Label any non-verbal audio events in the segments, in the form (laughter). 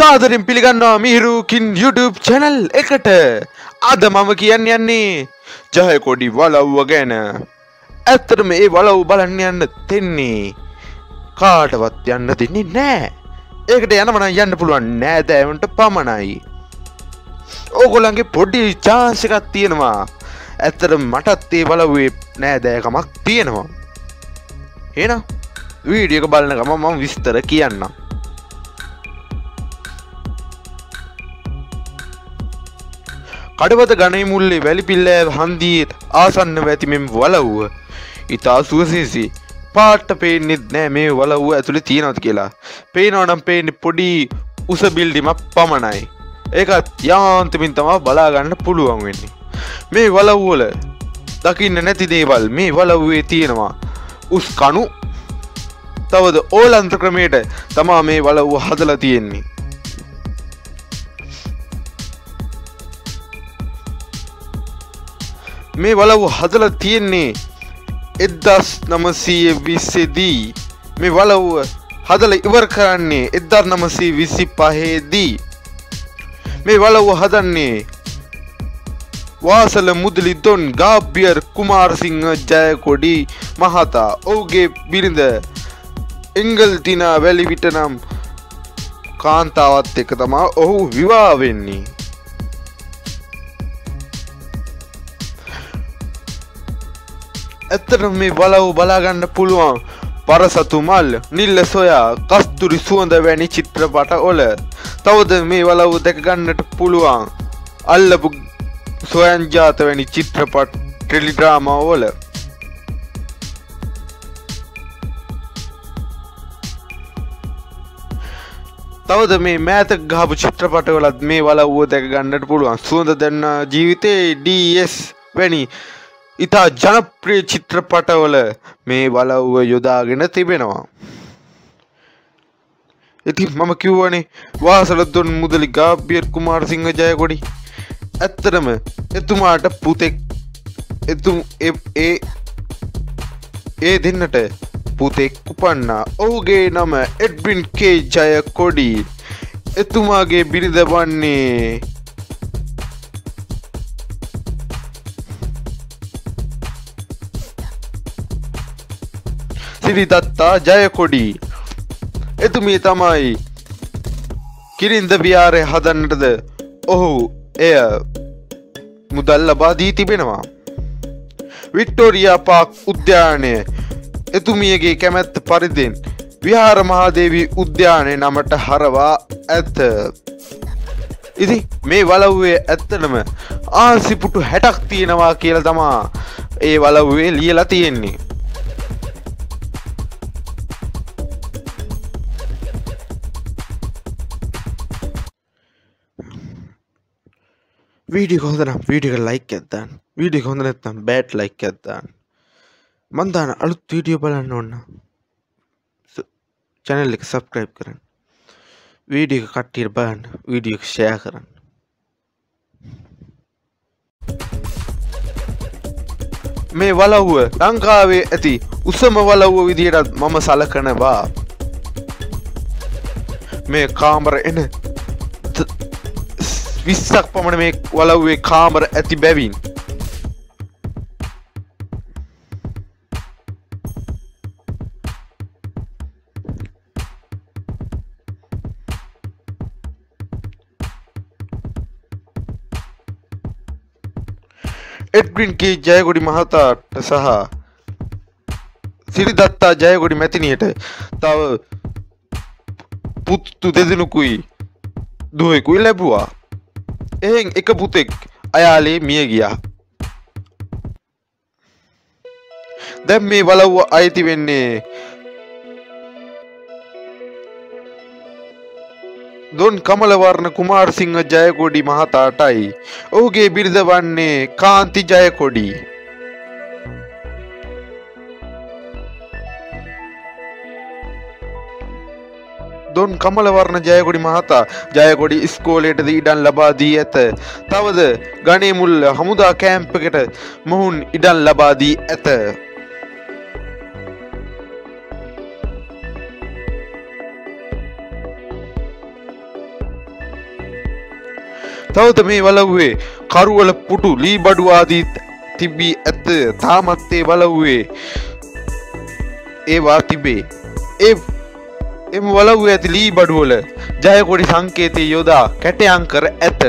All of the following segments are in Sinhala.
සාදරින් පිළිගන්නවා මිහිරුකින් YouTube චැනල් එකට. අද මම කියන්න යන්නේ ජයකොඩි වලව්ව ගැන. ඇත්තට මේ වලව් බලන්න යන්න දෙන්නේ කාටවත් යන්න දෙන්නේ නෑ. ඒකට යනවන යන්න පුළුවන් නෑදෑවන්ට පමණයි. ඕගොලන්ගේ පොඩි චාන්සිකත් තියෙනවා. ඇත්තට මටත් ඒ බලවේ නෑදෑකමක් තියෙනවා. එන වීඩියක බලනකම මම විස්තර කියන්නම්. කඩවත ගනයිමුල්ලේ වැලිපිල්ලෑ හන්දියට ආසන්නව ඇතිමෙම් වලව්ව. ඉතා සුවසේසි පාට්ට පේනෙත් නෑ මේ වලව්ව ඇතුළේ තියෙනවද කියලා. පේනවනම් පේනෙ පොඩි උස බිල්ඩිමක් පමණයි. ඒකත් යාන්තමින් තමා බලාගන්න පුළුවන් වෙන්නේ. මේ වලව්වල දකින්න නැති දේවල් මේ වලව්වේ තියෙනවා. උස් කණු. තවද ඕලන්ත්‍ර ක්‍රමයට තමා මේ වලව්ව හදලා තියෙන්නේ. මේ වලව් හදල තියෙන්නේ එද්දස් නමසීය විස්සෙදී මේ වලව්ව හදල ඉවර කරන්නේ එද්දර් නමසී විසි පහේදී මේ වලව්ව හදන්නේ වාසල මුදලි දොන් ගාබ්ියර් කුමාරසිංහ ජයකොඩි මහතා. ඔහුගේ බිරිඳ එංගල් තිනා වැලි විට නම් කාන්තාවත් එක තමා ඔහු විවාවෙන්නේ ඇත්තට මේ බලව් බලාගන්න පුළුවන්. පරසතු මල් නිල්ල සොයා කස්තුරි සුවඳ වැනි චිත්‍රපට ඔල. තවද මේ වලව් දැකගන්නට පුළුවන්. අල්ලපු සොයන්ජාත වැනි චිත්‍රපට ටෙලිඩ්‍රාමා ඕල තවද මේ මෑත ගහපු චිත්‍රපටවලත් මේ වලව්ව දැක ගන්නට පුළුවන්. සුවඳ දෙන්න ජීවිතේ ඩස් වැනි ඉතා ජනප්‍රිය චිත්‍රපටවල මේ වලව්ව යොදාගෙන තිබෙනවා. ඉති මම කිව්වනේ වාසලත්තුන් මුදලි ගාබ්ියර් කුමාරසිංහ ජයකොඩි ඇත්තරම එතුමාට පුතෙක් එතුම් ඒ ඒ දෙන්නට පුතෙක් උපන්නා. ඔහුගේ නම එඩ්බින් කේ ජය කොඩි එතුමාගේ බිරිඳ වන්නේ සිරිදත්තා ජයකොඩි. එතුමිය තමයි කිරින්ද වියාරය හදන්නටද ඔහු එය මුදල් ලබා දී තිබෙනවා. වික්ටෝරියා පාක් උද්‍යානය එතුමියගේ කැමැත්ත පරිදිෙන් විහාර මහාදේවී උද්‍යානය නමට හරවා ඇත්ත ඉති මේ වලව්වේ ඇත්තනම ආසිපුටු හැටක් තියෙනවා කියල තමා ඒ වලව්වේ ලියලා තියෙන්නේ. වීඩිය හොඳනම් වීඩික ලයික් ඇත්තන් වීඩි හොඳ නැත්තම් බෑට් ලයික් ඇත්තාන් මන්දාන අලුත් වීඩියෝ බලන්න ඔන්න චැනල් එක සබ්ක්‍රයිබ් කරන්න. වීඩිය කට්ටියට බලන්න. වීඩියෝ ෂය කරන්න. මේ වලව්ව ලංකාවේ ඇති උසම වලව්ව විදිහටත් මම සලකනවා. මේ කාමර එන visszakpomrme valahol kamera eti bevin. एडग्रीन के जयगुड़ी महाता टसहा। सिरिदत्ता जयगुड़ी मैथिनी हेटे तब पुत तु दे दिनु कुई, दुहे कुई लेबुआ। එහෙන් එක පුතෙක් අයාලේ මිය ගියා. දැම් මේ බලව්ව අයිති වෙන්නේ? දොන් කමලවර්ණ කුමාරසිංහ ජයකොඩි මහතාටයි. ඔහුගේ බිරිඳ වන්නේ කාන්ති ජයකොඩි. දොන් කමලවර්ණ ජයකොඩි මහතා ජයකොඩි ස්කෝලයටද ඉඩන් ලබා දී ඇත. තවද ගනේ මුල් හමුදා කෑම්පකට මොහුන් ඉඩන් ලබා දී ඇත. තවද මේ වලව්වේ කරුවල පුටු ලී බඩු ආදීත් තිබී ඇත. තාමත්තේ වලව්වේ ඒවා තිබේ. ඒ එම වලව් ඇති ලී බඩුවල ජයකොඩි සංකේතය යොදා කැටයන් කර ඇත.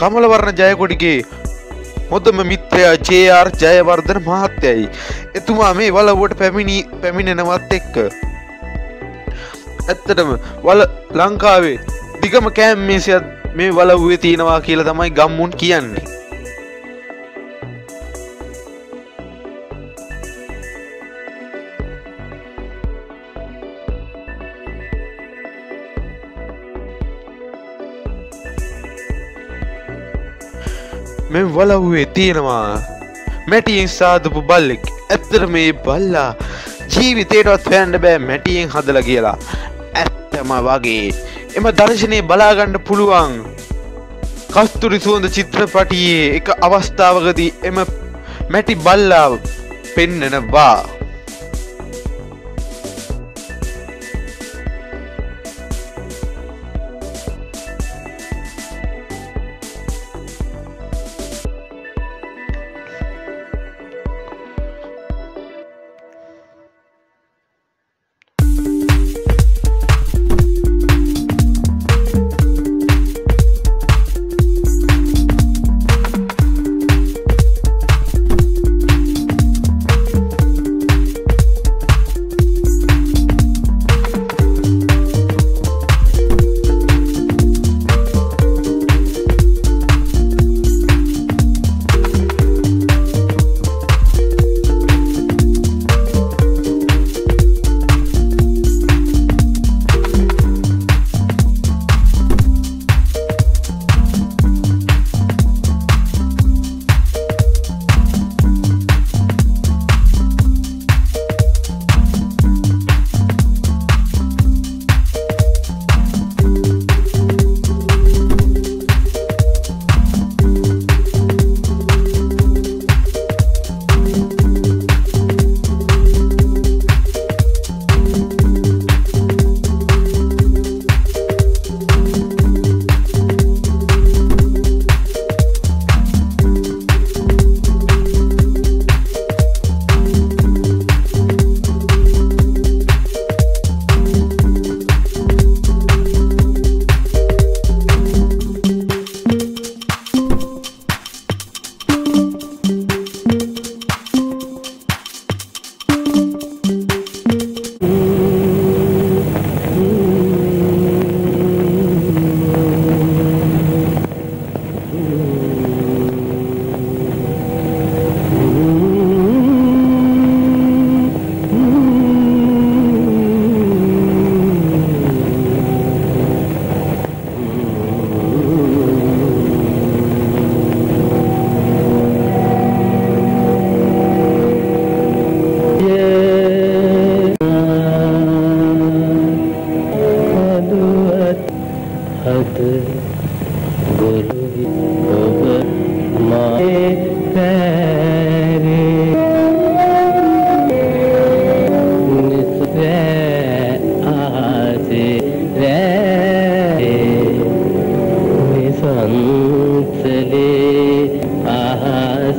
කමලවරණ ජයකොඩිගේ හොඳම මිත්‍රයා ජේර් ජයවර්ධන මහත්තයයි. එතුමා මේ වලව්වට පැමිණි පැමිණෙනවත් එක්ක. ඇත්තටම වල ලංකාවේ දිගම කෑම් මේසියත් මේ වලව්වේ තියෙනවා කියලා තමයි ගම්මුන් කියන්නේ. මෙ වලව්වේ තියෙනවා. මැටියෙන් සාධපු බල්ලෙක් ඇත්තර මේ බල්ලා ජීවිතයටත් හොයන්ඩ බෑ මැටියෙන් හදල කියලා. ඇත්තම වගේ. එම දර්ශනය බලාගණ්ඩ පුළුවන්. කස්තුරි සුවඳ චිත්‍රපටියේ එක අවස්ථාවකදී එම මැටි බල්ලා පෙන්නනවා.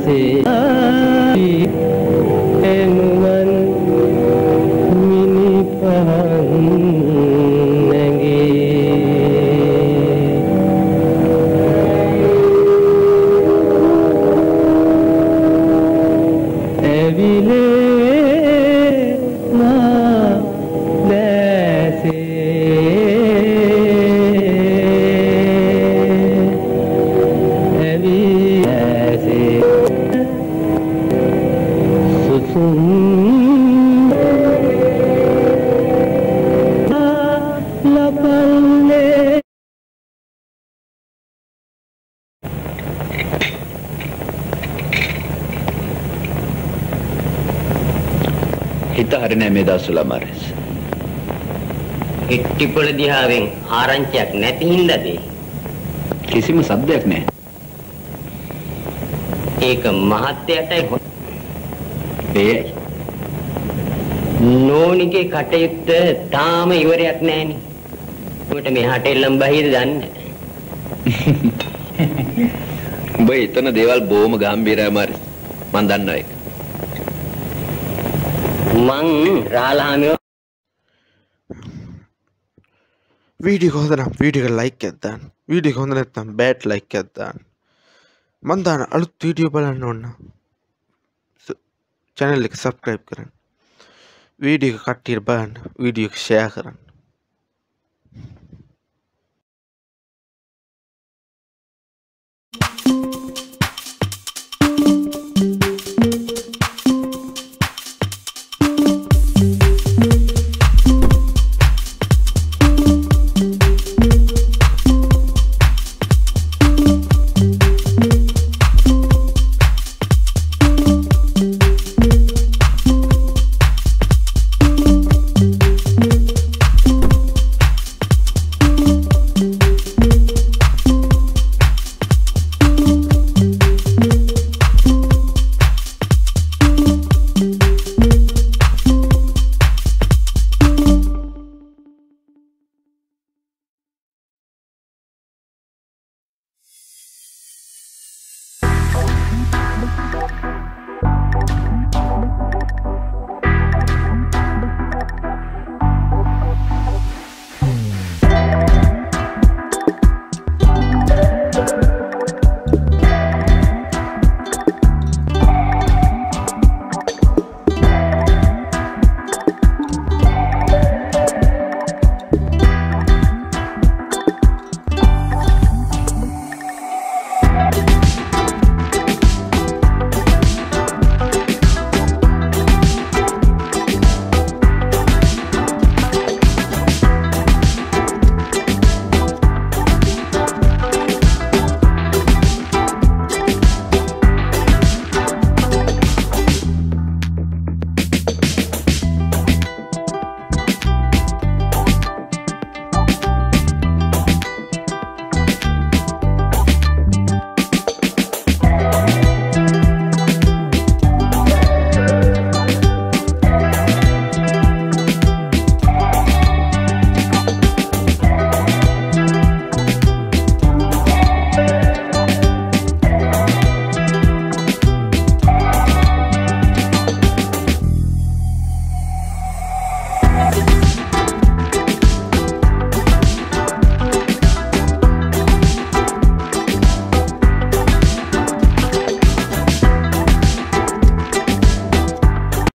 thì හිත හරිනෑ මේ දවස්වල මාරස්. හිට්ටිපොළ දිහාවෙන් ආරංචියක් නැති හින්දාද කිසිම සද්දයක් නැහැ. ඒක මහත්යටයි ඒයි. නෝනිගේ කටයුත්ත තාම ඉවරයක් නෑනේ. උඹට මෙහාට එල්ලම් බහිර දන්නේ. (laughs) උඹ හිතන දේවල් බොහොම ගැඹීරයි මාරිස්. මන් දන්නවා ඒක. මං රාලහාමිව වීඩියෝ හොඳ නම් වීඩියෝ ලයික් එකක් දාන්න වීඩියෝ හොඳ නැත්නම් බෑඩ් ලයික් එකක් දාන්න මන් දාන අලුත් වීඩියෝ බලන්න ඕන චැනල් එක සබ්ස්ක්‍රයිබ්